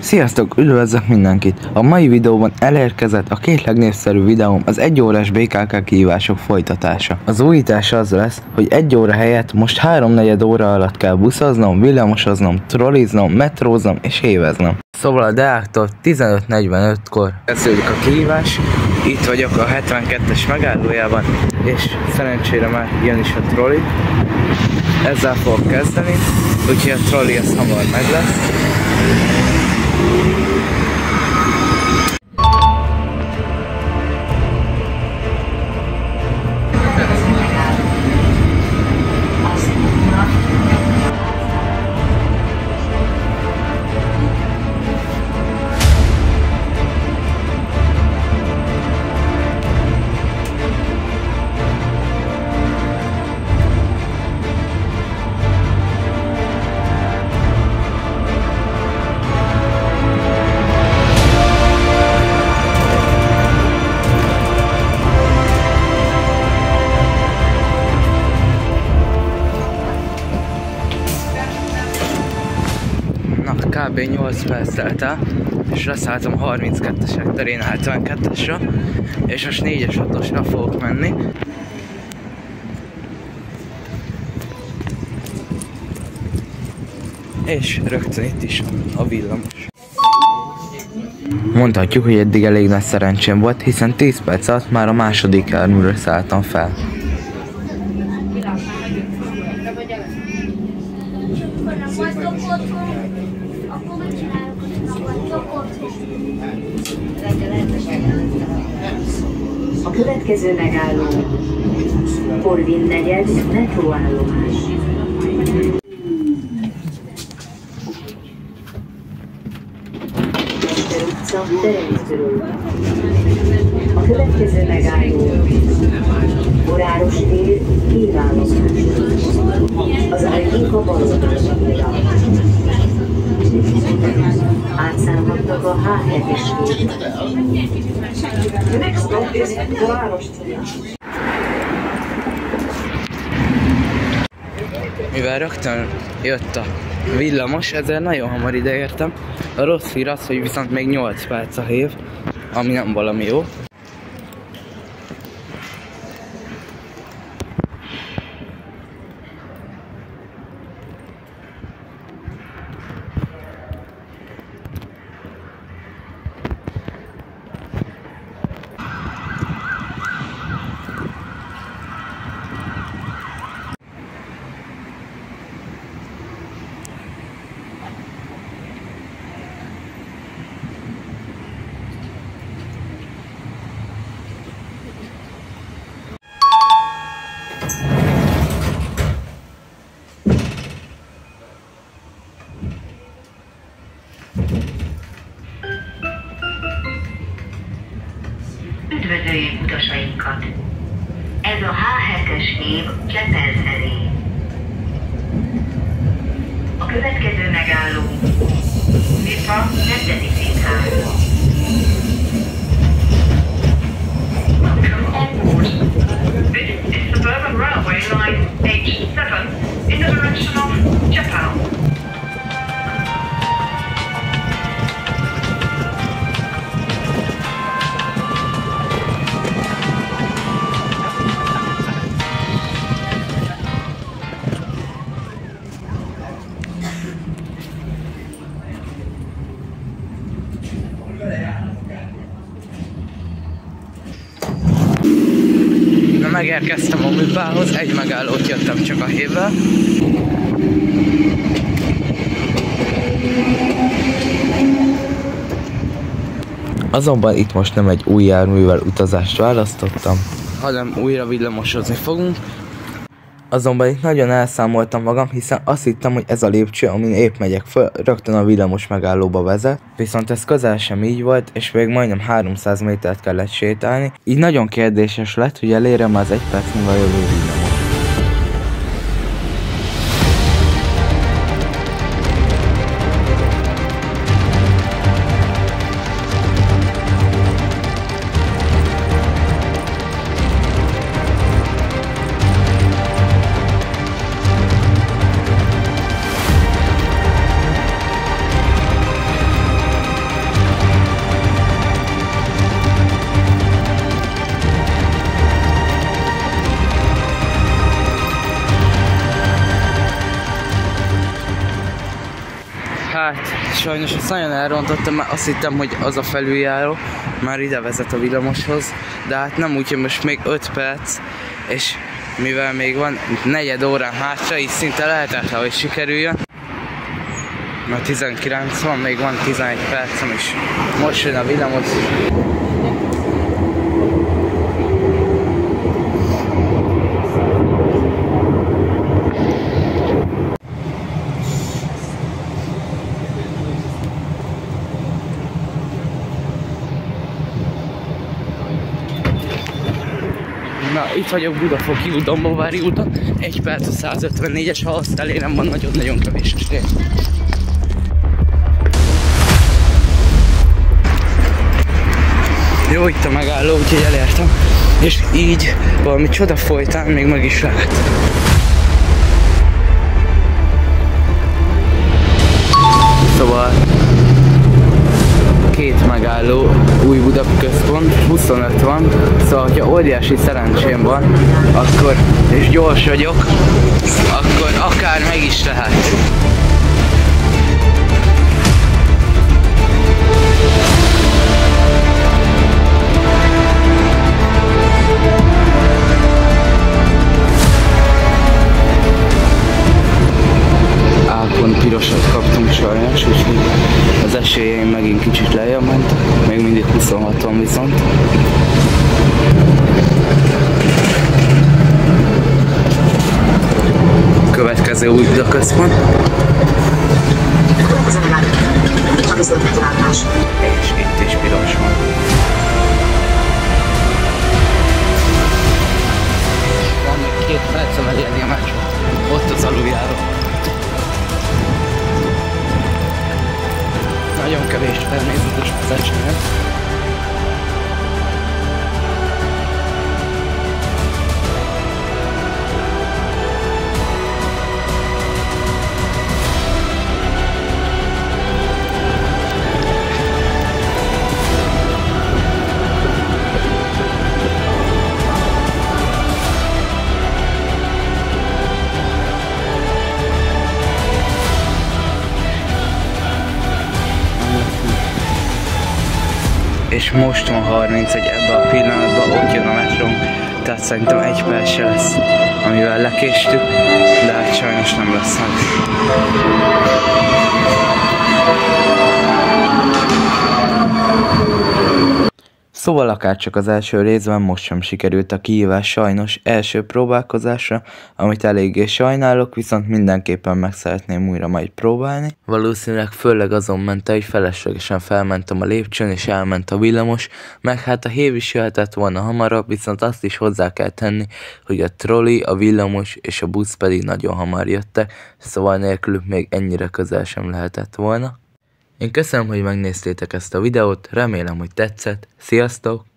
Sziasztok, üdvözlök mindenkit! A mai videóban elérkezett a két legnépszerű videóm az egy órás BKK kihívások folytatása. Az újítás az lesz, hogy egy óra helyett most háromnegyed óra alatt kell buszoznom, villamosoznom, trolliznom, metróznom és héveznom. Szóval a Deáktól 15.45-kor kezdődik a kihívás, itt vagyok a 72-es megállójában, és szerencsére már jön is a trolli. Ezzel fogok kezdeni, úgyhogy a trolli az hamar meg lesz. Kb. 8 perc telt el, és leszálltam a 32-es hektarén 72-esre, és most 4-es 6-osra fogok menni. És rögtön itt is a villamos. Mondhatjuk, hogy eddig elég nagy szerencsém volt, hiszen 10 perc alatt már a második járműre szálltam fel. Következő megálló Polvin negyed metróállomás. Mester utca, Terenc A következő megálló Boráros tér, Kívállomás. Az egyik a balzatosra. A H7-es The next stop is. Mivel rögtön jött a villamos, ezzel nagyon hamar ideértem. A rossz hír az, hogy viszont még 8 perc a hév, ami nem valami jó. Üdvözöljük utasainkat! Ez a H7-es hív Csepel felé. A következő megálló Vipa Nemzeti megérkeztem a műpához, egy megállót jöttem csak a hévvel. Azonban itt most nem egy új járművel utazást választottam, hanem újra villamosozni fogunk. Azonban itt nagyon elszámoltam magam, hiszen azt hittem, hogy ez a lépcső, amin épp megyek föl, rögtön a villamos megállóba vezet. Viszont ez közel sem így volt, és még majdnem 300 métert kellett sétálni. Így nagyon kérdéses lett, hogy elérem az egy perc múlva jövő villamos. Sajnos ezt nagyon elrontottam, mert azt hittem, hogy az a felüljáró már ide vezet a villamoshoz, de hát nem úgy, hogy most még 5 perc, és mivel még van negyed órán hátra, így szinte lehetetlen, hogy sikerüljön. Mert 19 van, még van 11 percem is. Most jön a villamos. Itt vagyok Budafoki út, Dombovári úton. Egy perc a 154-es, ha azt elérem, van nagyon-nagyon kevés esély. Jó, itt a megálló, úgyhogy elértem. És így valami csoda folytán még meg is lehet. Óriási szerencsém van, akkor, és gyors vagyok, akkor akár meg is lehet. Ákon pirosat kaptunk sajnos, úgyhogy az esélyeim megint kicsit lejjebb mentek, még mindig 26-on viszont. Következő új központ. És itt is piros van. Van még két percem elérni a meccsot. Ott az aluljáró. Nagyon kevés természetes vezetséget. És most van 31 ebben a pillanatban, ott jön a metron, tehát szerintem egy perc se lesz, amivel lekéstük, de hát sajnos nem lesz meg. Szóval akár csak az első részben most sem sikerült a kihívás sajnos első próbálkozásra, amit eléggé sajnálok, viszont mindenképpen meg szeretném újra majd próbálni. Valószínűleg főleg azon ment, hogy feleslegesen felmentem a lépcsőn és elment a villamos, meg hát a hév is jöhetett volna hamarabb, viszont azt is hozzá kell tenni, hogy a trolli, a villamos és a busz pedig nagyon hamar jöttek, szóval nélkülük még ennyire közel sem lehetett volna. Én köszönöm, hogy megnéztétek ezt a videót, remélem, hogy tetszett. Sziasztok!